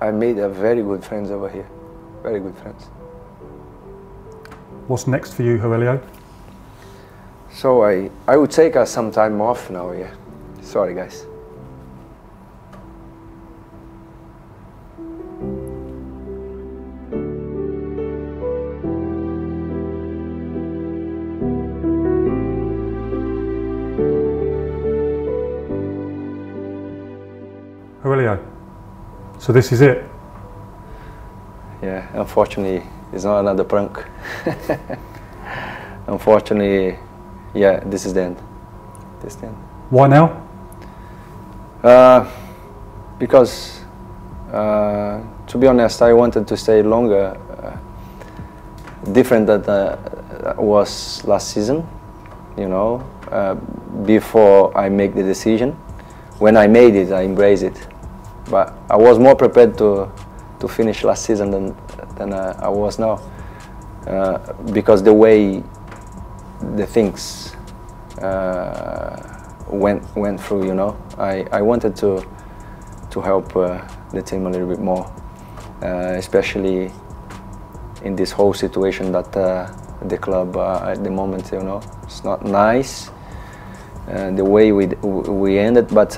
I made a very good friends over here. Very good friends. What's next for you, Heurelho? So I, I would take uh, some time off now, yeah. Sorry, guys. Heurelho, so this is it? Yeah, unfortunately, it's not another prank. unfortunately, yeah, this is the end. This is the end. Why now? Uh, because, uh, to be honest, I wanted to stay longer. Uh, different than uh, was last season, you know. Uh, before I make the decision, when I made it, I embraced it. But I was more prepared to to finish last season than than uh, I was now, uh, because the way the things uh, went went through, you know, I I wanted to to help uh, the team a little bit more, uh, especially in this whole situation that the club at the moment, you know, it's not nice. the way we we ended, but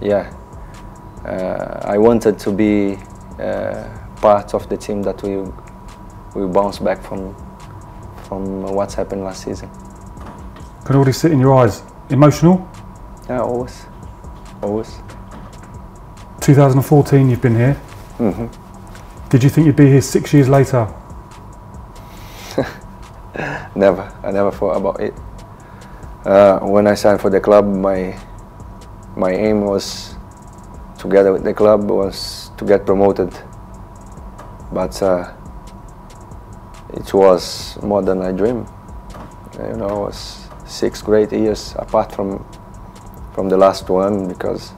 yeah, I wanted to be uh, part of the team that will will bounce back from from what's happened last season. Can already see it in your eyes. Emotional? Yeah, always, always. 2014, you've been here. Mm-hmm. Did you think you'd be here six years later? never. I never thought about it. Uh, when I signed for the club, my my aim was, together with the club, was to get promoted. But uh, it was more than a dream. You know, it was six great years apart from from the last one because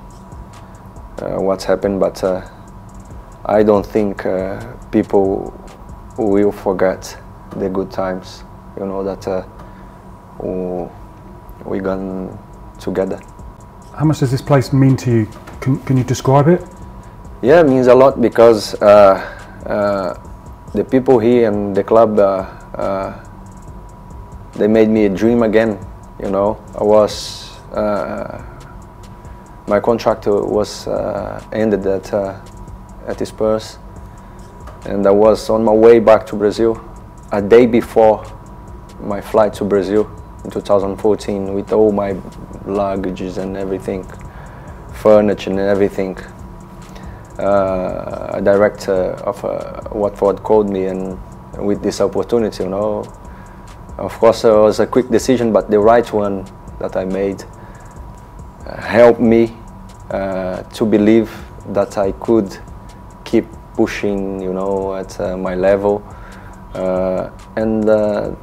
uh, what's happened. But uh, I don't think uh, people will forget the good times. You know that uh, we gone together. How much does this place mean to you? Can, can you describe it? Yeah, it means a lot because uh, uh, the people here and the club, uh, they made me a dream again. You know, I was my contract was ended at at Spurs, and I was on my way back to Brazil a day before my flight to Brazil in 2014 with all my luggages and everything, furniture and everything uh, a director of uh, Watford called me and with this opportunity, you know. Of course, it was a quick decision, but the right one that I made uh, helped me uh, to believe that I could keep pushing, you know, at uh, my level. Uh, and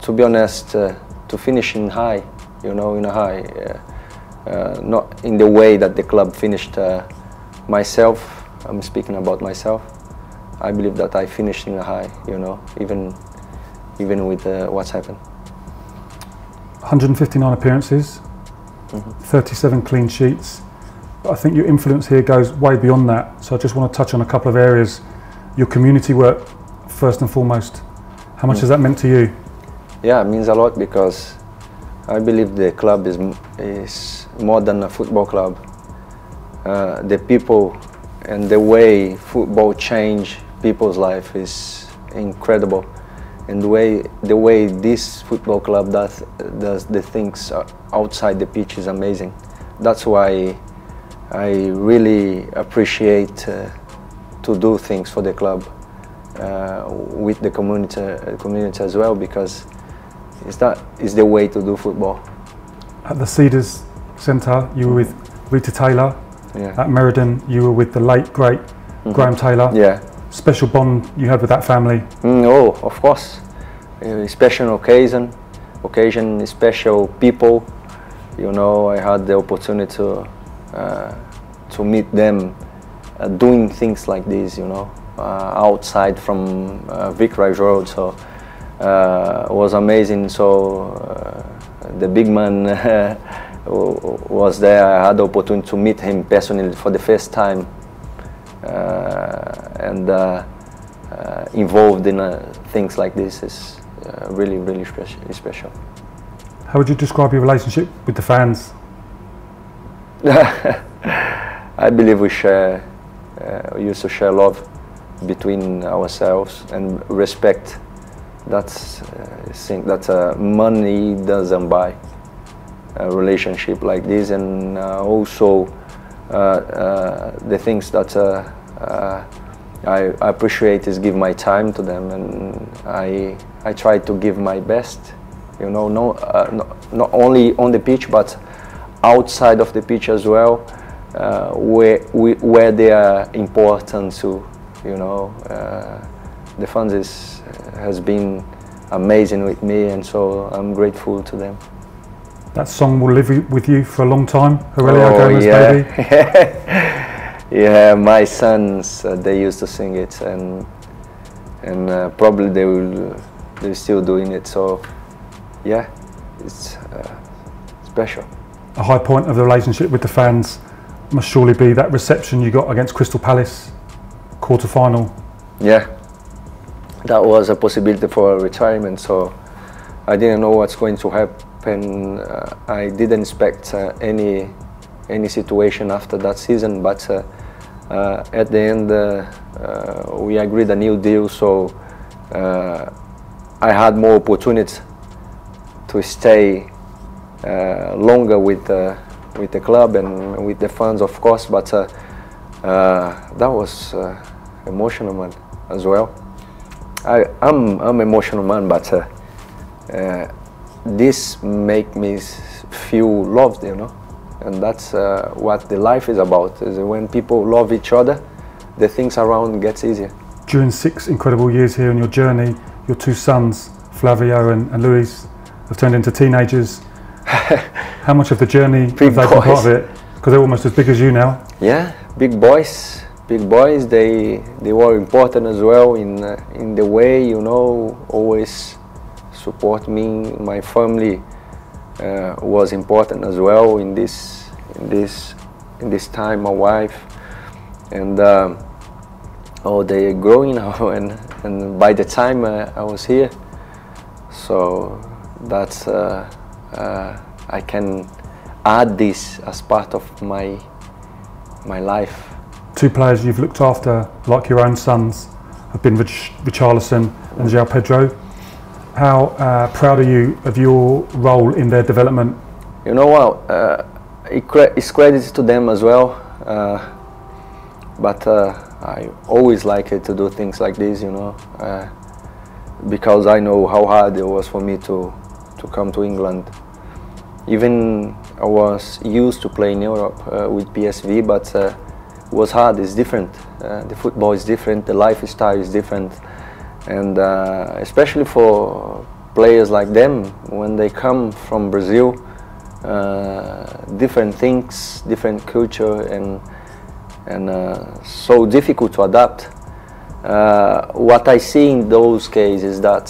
to be honest, to finish in high, you know, in a high, not in the way that the club finished myself I'm speaking about myself. I believe that I finished in a high, you know, even even with uh, what's happened. 159 appearances, mm -hmm. 37 clean sheets. But I think your influence here goes way beyond that. So I just want to touch on a couple of areas. Your community work, first and foremost. How much mm. has that meant to you? Yeah, it means a lot because I believe the club is is more than a football club. Uh, the people and the way football changed people's life is incredible. And the way the way this football club does does the things outside the pitch is amazing. That's why I really appreciate uh, to do things for the club uh, with the community community as well because it's that is the way to do football. At the Cedars Centre you were with Rita Taylor yeah. At Meriden, you were with the late, great mm -hmm. Graham Taylor. Yeah. Special bond you had with that family? Mm, oh, of course. A special occasion, occasion, special people. You know, I had the opportunity to, uh, to meet them uh, doing things like this, you know, uh, outside from uh, Vicarage Road. So uh, it was amazing. So uh, the big man was there. I had the opportunity to meet him personally for the first time. Uh, and uh, uh, involved in uh, things like this is uh, really, really special. special. How would you describe your relationship with the fans? I believe we share, uh, we used to share love between ourselves and respect. That's uh, thing that uh, money doesn't buy relationship like this, and uh, also uh, uh, the things that I, appreciate is give my time to them, and I I try to give my best. You know, no, not, not only on the pitch, but outside of the pitch as well uh, where where they are important to, you know. Uh, the fans is, has been amazing with me, and so I'm grateful to them. That song will live with you for a long time, Heurelho oh, Gomes, yeah. baby. yeah, my sons uh, they used to sing it, and and uh, probably they will they're still doing it. So yeah, it's uh, special. A high point of the relationship with the fans must surely be that reception you got against Crystal Palace quarter final. Yeah, that was a possibility for a retirement. So I didn't know what's going to happen. Uh, I didn't expect uh, any any situation after that season, but uh, uh at the end uh, we agreed a new deal. So I had more opportunity to stay longer with with the club and with the fans, of course. But that was emotional, man, as well. I, I'm I'm emotional man, but this make me feel loved, you know, and that's uh, what the life is about. Is when people love each other, the things around gets easier. During six incredible years here on your journey, your two sons, Flavio and, and Luis, have turned into teenagers. How much of the journey big have they been part of it? Because they're almost as big as you now. Yeah, big boys. Big boys. They they were important as well in uh, in the way you know always support me. My family uh, was important as well in this in this in this time. My wife and. Um, oh, they are growing now, and, and by the time uh, I was here, so that's uh, uh, I can add this as part of my my life. Two players you've looked after, like your own sons, have been Rich, Richarlison and João Pedro. How uh, proud are you of your role in their development? You know what? Uh, it cre it's credit to them as well. Uh, but uh, I always like to do things like this, you know, uh, because I know how hard it was for me to to come to England even I was used to play in Europe uh, with PSV, but it was hard. It's different. The football is different. The lifestyle is different, and uh, especially for players like them when they come from Brazil, uh, different things, different culture, and and uh, so difficult to adapt. what I see in those cases that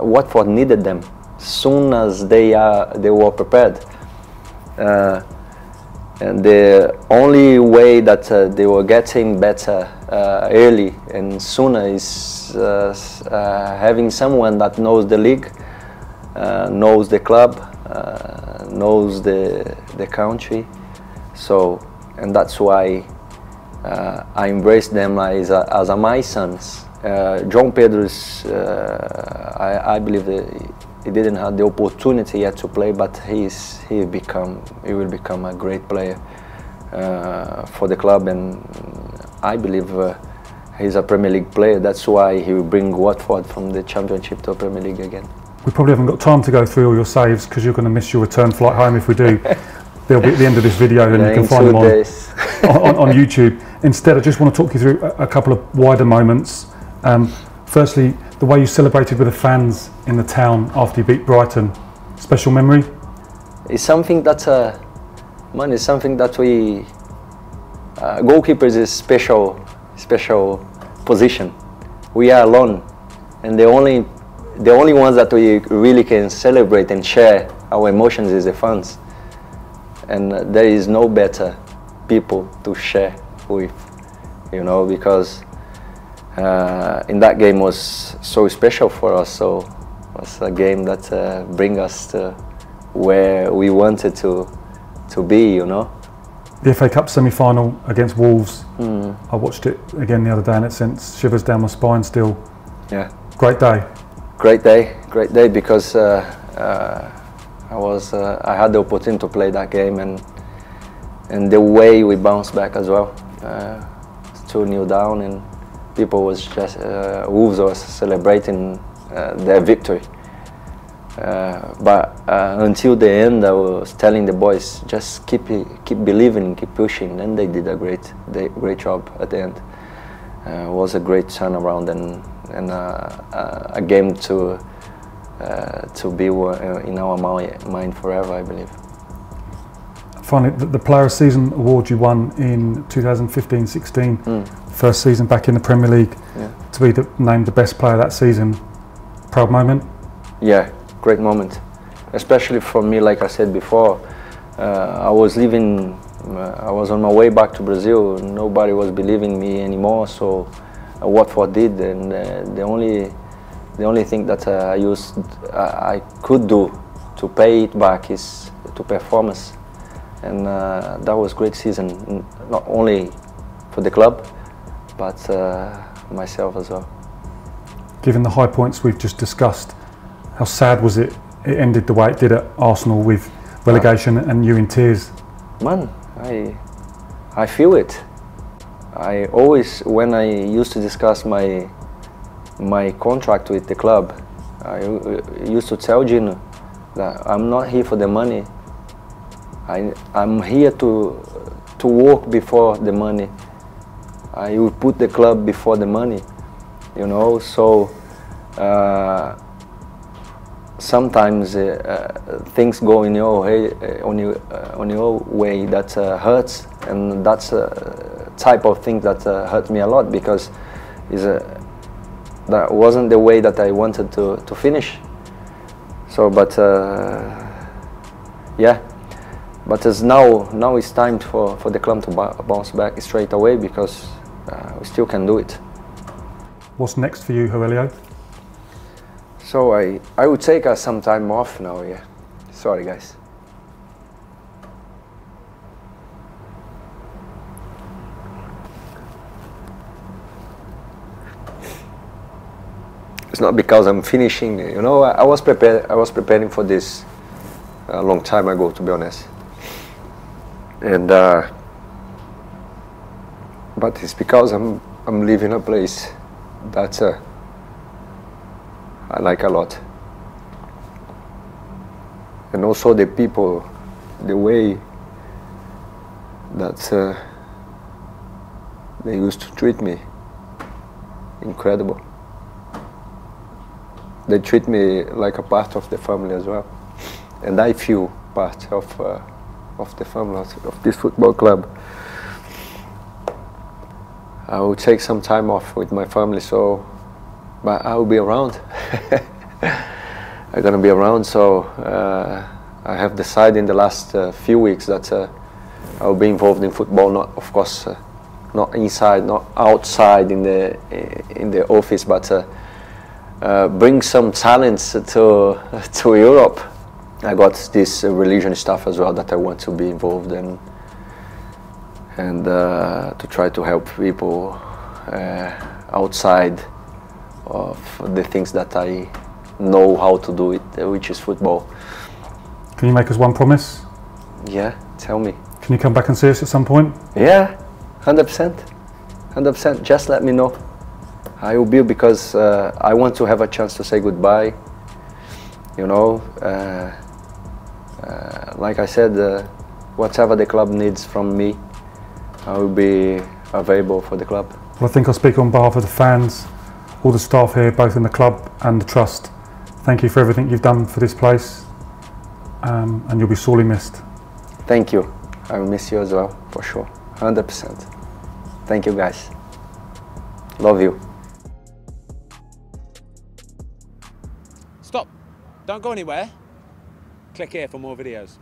Watford needed them soon as they are they were prepared. Uh, and the only way that uh, they were getting better uh, early and sooner is uh, uh, having someone that knows the league, uh, knows the club, knows the the country. So, and that's why I embrace them as a, as a my sons. João Pedro is, I, I believe, he didn't have the opportunity yet to play, but he's he become he will become a great player uh, for the club, and I believe uh, he's a Premier League player. That's why he will bring Watford from the Championship to Premier League again. We probably haven't got time to go through all your saves because you're going to miss your return flight home if we do. They'll be at the end of this video, and yeah, you can find them on, on, on, YouTube. Instead, I just want to talk you through a, a couple of wider moments. Um, firstly, the way you celebrated with the fans in the town after you beat Brighton, special memory? It's something that, uh, man, it's something that we, uh, goalkeepers is special, special position. We are alone, and the only, the only ones that we really can celebrate and share our emotions is the fans. And there is no better people to share with you know, because uh, in that game was so special for us. So it was a game that uh, bring us to where we wanted to to be, you know. The FA Cup semi-final against Wolves. Mm. I watched it again the other day, and it sent shivers down my spine. Still, Yeah. great day. great day, great day because uh, uh, I was uh, I had the opportunity to play that game and and the way we bounced back as well. Uh, two nil down and people was just uh, Wolves was celebrating uh, their victory. Uh, but uh, until the end, I was telling the boys just keep keep believing, keep pushing, and they did a great they, great job at the end. Uh, it was a great turnaround and and uh, uh, a game to uh, to be in our mind forever, I believe. Finally, the, the Player of the Season award you won in 2015-16, Mm. first season back in the Premier League, Yeah. to be the, named the best player that season. Proud moment. Yeah, great moment, especially for me. Like I said before, uh, I was leaving. Uh, I was on my way back to Brazil. Nobody was believing me anymore. So, what Watford did, and uh, the only, the only thing that I used, I, I could do to pay it back is to performance, and uh, that was great season. Not only for the club, but uh, myself as well. Given the high points we've just discussed, how sad was it? It ended the way it did at Arsenal with relegation and you in tears. Man, I, I feel it. I always, when I used to discuss my, my contract with the club, I used to tell Gino that I'm not here for the money. I, I'm here to, to work before the money. I will put the club before the money, you know. So uh, sometimes uh, uh, things go in your way, uh, on your on your way that hurts, and that's a type of thing that hurt me a lot because is a that wasn't the way that I wanted to to finish. So, but uh, yeah, but as now now it's time for for the club to bounce back straight away because uh, we still can do it. What's next for you, Heurelho? So I, I would take uh, some time off now, yeah. Sorry, guys. It's not because I'm finishing, you know. I, I was prepared. I was preparing for this a long time ago, to be honest. And uh, but it's because I'm I'm leaving a place that. Uh, I like a lot. And also the people, the way that uh, they used to treat me, incredible. They treat me like a part of the family as well, and I feel part of uh, of the family of of this football club. I will take some time off with my family, so but I will be around. I'm gonna be around, so uh, I have decided in the last uh, few weeks that uh, I will be involved in football. Not, of course, uh, not inside, not outside in the in the office, but uh, uh, bring some talents to to Europe. I got this uh, religion stuff as well that I want to be involved in, and uh, to try to help people uh, outside of the things that I know how to do it, uh, which is football. Can you make us one promise? Yeah, tell me. Can you come back and see us at some point? Yeah, hundred percent, hundred percent. Just let me know. I will be because uh, I want to have a chance to say goodbye. You know, uh, uh, like I said, uh, whatever the club needs from me, I will be available for the club. Well, I think I'll speak on behalf of the fans, all the staff here, both in the club and the trust. Thank you for everything you've done for this place, um, and you'll be sorely missed. Thank you. I will miss you as well, for sure. Hundred percent. Thank you, guys. Love you. Stop. Don't go anywhere. Click here for more videos.